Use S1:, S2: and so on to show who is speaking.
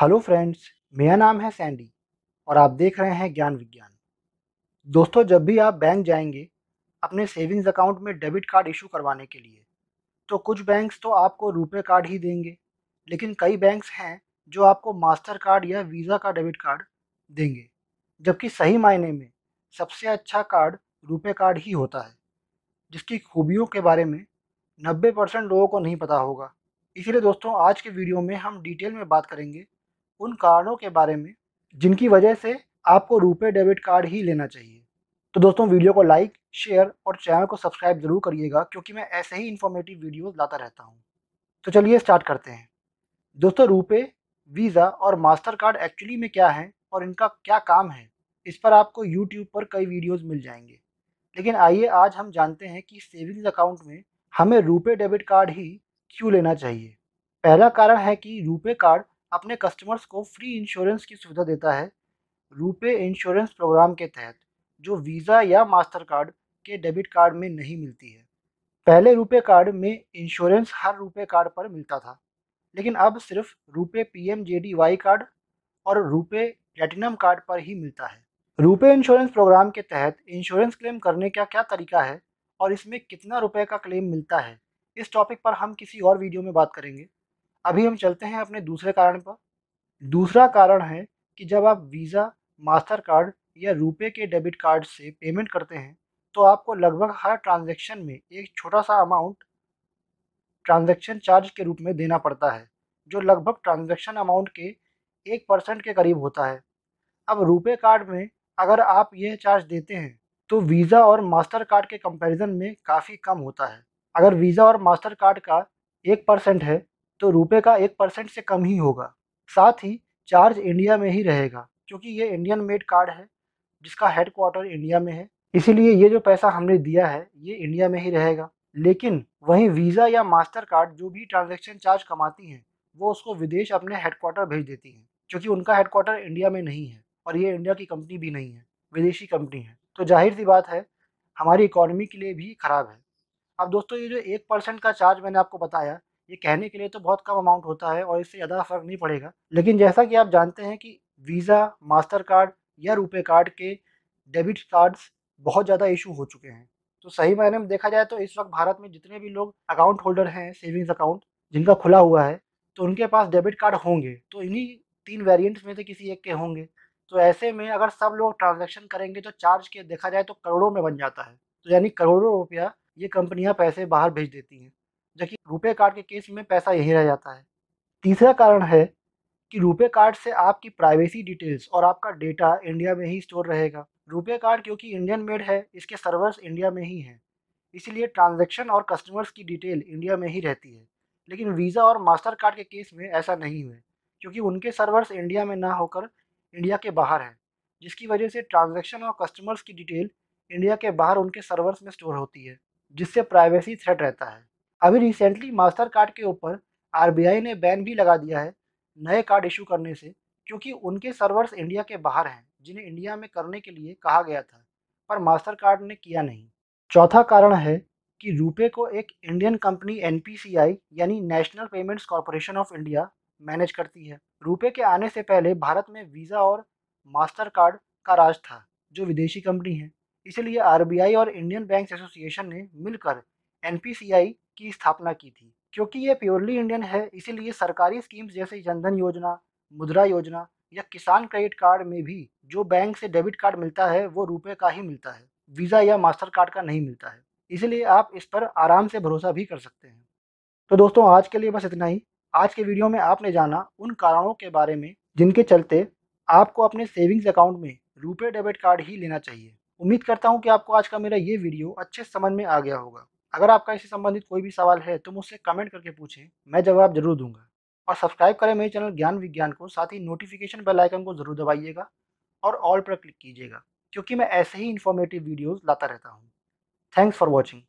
S1: Hello friends, मेरा नाम है सैंडी और आप देख रहे हैं ज्ञान विज्ञान। दोस्तों, जब भी आप बैंक जाएँगे, अपने सेविंग्स अकाउंट में डेबिट कार्ड इशू करवाने के लिए तो कुछ बैंक्स तो आपको रुपए कार्ड ही देंगे, लेकिन कई बैंक्स हैं जो आपको मास्टर कार्ड या वीज़ा का डेबिट कार्ड देंगे, जबकि सही मायने में सबसे अच्छा कार्ड रुपए कार्ड ही होता है, जिसकी खूबियों के बारे में 90 परसेंट लोगों को नहीं पता होगा। इसलिए दोस्तों, आज के वीडियो में हम डिटेल में बात करेंगे उन कारणों के बारे में, जिनकी वजह से आपको रुपए डेबिट कार्ड ही लेना चाहिए। तो दोस्तों, वीडियो को लाइक, शेयर और चैनल को सब्सक्राइब ज़रूर करिएगा, क्योंकि मैं ऐसे ही इन्फॉर्मेटिव वीडियोस लाता रहता हूँ। तो चलिए स्टार्ट करते हैं। दोस्तों रुपए वीज़ा और मास्टर कार्ड एक्चुअली में क्या है और इनका क्या काम है? इस पर आपको यूट्यूब पर कई वीडियोज़ मिल जाएँगे। लेकिन आइए आज हम जानते हैं कि सेविंग्स अकाउंट में हमें रुपए डेबिट कार्ड ही क्यों लेना चाहिए। पहला कारण है कि रुपे कार्ड अपने कस्टमर्स को फ्री इंश्योरेंस की सुविधा देता है, रुपे इंश्योरेंस प्रोग्राम के तहत, जो वीज़ा या मास्टर कार्ड के डेबिट कार्ड में नहीं मिलती है। पहले रुपे कार्ड में इंश्योरेंस हर रुपे कार्ड पर मिलता था, लेकिन अब सिर्फ़ रुपे पी कार्ड और रुपे प्लेटिनम कार्ड पर ही मिलता है। रुपे इंश्योरेंस प्रोग्राम के तहत इंश्योरेंस क्लेम करने का क्या तरीका है और इसमें कितना रुपए का क्लेम मिलता है, इस टॉपिक पर हम किसी और वीडियो में बात करेंगे। अभी हम चलते हैं अपने दूसरे कारण पर। दूसरा कारण है कि जब आप वीज़ा मास्टर कार्ड या रुपए के डेबिट कार्ड से पेमेंट करते हैं तो आपको लगभग हर ट्रांजैक्शन में एक छोटा सा अमाउंट ट्रांजैक्शन चार्ज के रूप में देना पड़ता है, जो लगभग ट्रांजैक्शन अमाउंट के एक परसेंट के करीब होता है। अब रुपए कार्ड में अगर आप यह चार्ज देते हैं तो वीज़ा और मास्टर कार्ड के कंपैरिजन में काफ़ी कम होता है। अगर वीज़ा और मास्टर कार्ड का एक परसेंट है तो रुपए का एक परसेंट से कम ही होगा। साथ ही चार्ज इंडिया में ही रहेगा, क्योंकि ये इंडियन मेड कार्ड है, जिसका हेडक्वार्टर इंडिया में है। इसीलिए ये जो पैसा हमने दिया है, ये इंडिया में ही रहेगा। लेकिन वहीं वीज़ा या मास्टर कार्ड जो भी ट्रांजैक्शन चार्ज कमाती हैं, वो उसको विदेश अपने हेडक्वार्टर भेज देती हैं, क्योंकि उनका हेडक्वार्टर इंडिया में नहीं है और ये इंडिया की कंपनी भी नहीं है, विदेशी कंपनी है। तो ज़ाहिर सी बात है, हमारी इकोनॉमी के लिए भी ख़राब है। अब दोस्तों, ये जो एक परसेंट का चार्ज मैंने आपको बताया ये कहने के लिए तो बहुत कम अमाउंट होता है और इससे ज़्यादा फ़र्क नहीं पड़ेगा। लेकिन जैसा कि आप जानते हैं कि वीज़ा मास्टर कार्ड या रुपए कार्ड के डेबिट कार्ड्स बहुत ज़्यादा इशू हो चुके हैं। तो सही मायने में देखा जाए तो इस वक्त भारत में जितने भी लोग अकाउंट होल्डर हैं सेविंग्स अकाउंट जिनका खुला हुआ है तो उनके पास डेबिट कार्ड होंगे। तो इन्हीं तीन वेरिएंट्स में से किसी एक के होंगे। तो ऐसे में अगर सब लोग ट्रांजैक्शन करेंगे तो चार्ज के देखा जाए तो करोड़ों में बन जाता है। तो यानी करोड़ों रुपया ये कंपनियाँ पैसे बाहर भेज देती हैं। जबकि रुपए कार्ड के केस में पैसा यही रह जाता है। तीसरा कारण है कि रुपए कार्ड से आपकी प्राइवेसी डिटेल्स और आपका डेटा इंडिया में ही स्टोर रहेगा। रुपए कार्ड क्योंकि इंडियन मेड है, इसके सर्वर्स इंडिया में ही हैं। इसीलिए ट्रांजैक्शन और कस्टमर्स की डिटेल इंडिया में ही रहती है। लेकिन वीज़ा और मास्टर कार्ड के केस में ऐसा नहीं हुआ क्योंकि उनके सर्वर्स इंडिया में ना होकर इंडिया के बाहर हैं, जिसकी वजह से ट्रांजैक्शन और कस्टमर्स की डिटेल इंडिया के बाहर उनके सर्वर्स में स्टोर होती है, जिससे प्राइवेसी थ्रेट रहता है। अभी रिसेंटली मास्टर कार्ड के ऊपर आरबीआई ने बैन भी लगा दिया है नए कार्ड इशू करने से, क्योंकि उनके सर्वर्स इंडिया के बाहर हैं, जिन्हें इंडिया में करने के लिए कहा गया था, पर मास्टर कार्ड ने किया नहीं। चौथा कारण है कि रुपे को एक इंडियन कंपनी एनपीसीआई यानी national payments corporation of India manage करती है। रुपए के आने से पहले भारत में वीज़ा और मास्टर कार्ड का राज था, जो विदेशी कंपनी है। इसलिए आरबीआई और इंडियन बैंक एसोसिएशन ने मिलकर एनपीसीआई की स्थापना की थी, क्योंकि ये प्योरली इंडियन है, इसीलिए सरकारी स्कीम्स जैसे जनधन योजना, मुद्रा योजना या किसान क्रेडिट कार्ड में भी जो बैंक से डेबिट कार्ड मिलता है, वो रुपए का ही मिलता है वीज़ा या मास्टर कार्ड का नहीं मिलता है, इसलिए आप इस पर आराम से भरोसा भी कर सकते हैं। तो दोस्तों, आज के लिए बस इतना ही। आज के वीडियो में आपने जाना उन कारणों के बारे में जिनके चलते आपको अपने सेविंग्स अकाउंट में रुपए डेबिट कार्ड ही लेना चाहिए। उम्मीद करता हूँ कि आपको आज का मेरा ये वीडियो अच्छे समझ में आ गया होगा। अगर आपका इससे संबंधित कोई भी सवाल है तो मुझसे कमेंट करके पूछें, मैं जवाब ज़रूर दूँगा। और सब्सक्राइब करें मेरे चैनल ज्ञान विज्ञान को, साथ ही नोटिफिकेशन बेल आइकन को ज़रूर दबाइएगा और ऑल पर क्लिक कीजिएगा, क्योंकि मैं ऐसे ही इन्फॉर्मेटिव वीडियोज़ लाता रहता हूँ। Thanks for watching